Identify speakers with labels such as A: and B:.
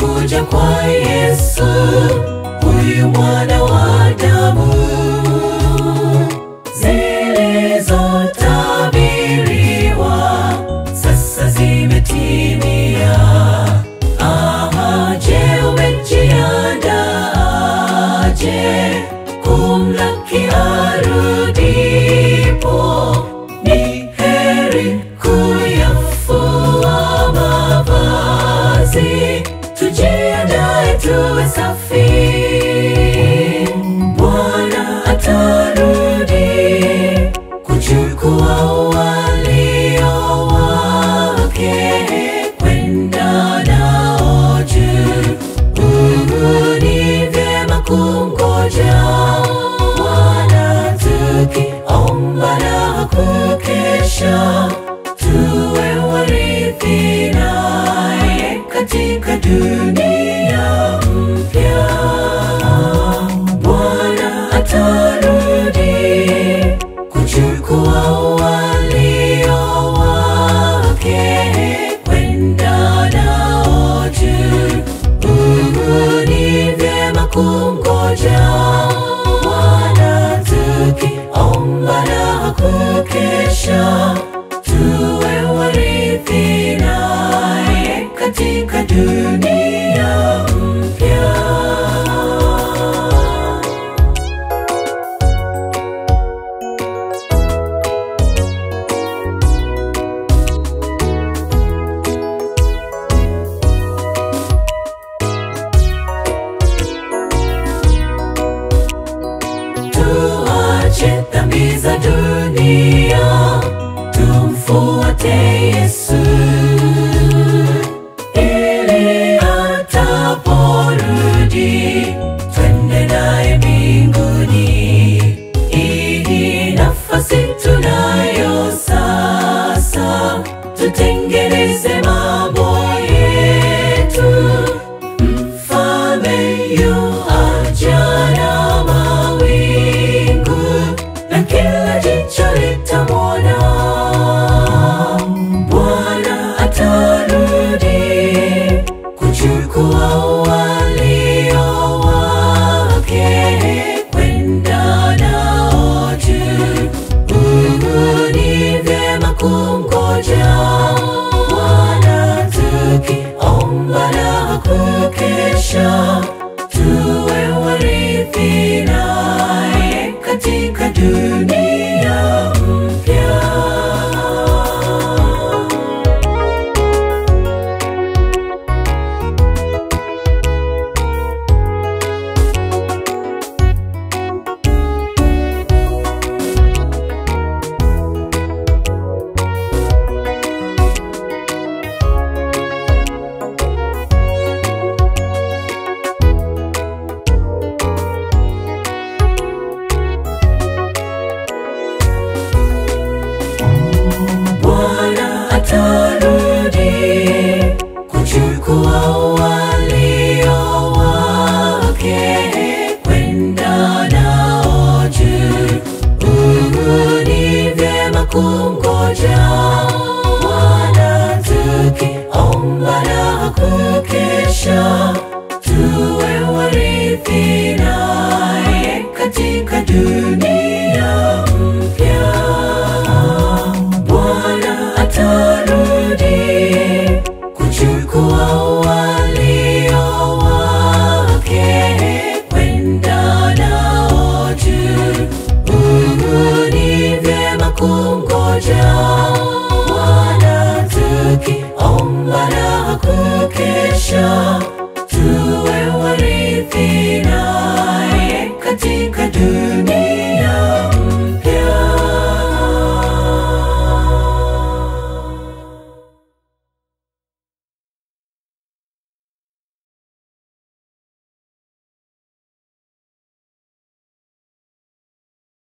A: kuja kwa Yesu, huyu mwana wa Adamu, tuwe safi. Bwana atarudi kuchukua walio wake kwenda nao juu. Ni vyema kumngoja Bwana tukiomba na kukesha, Tuache dhambi za dunia, tumfuate Yesu Atarudi kuchukua walio wake kwenda nao juu. Uh, ni vyema kungoja Bwana tukiomba na kukesha, atarudi kuchukua walio wake kwenda nao juu. Ni vyema kungoja Bwana, tukiomba na kukesha, tuwe warithi naye katika dunia. uliojaa wanamziki Om na hakukesha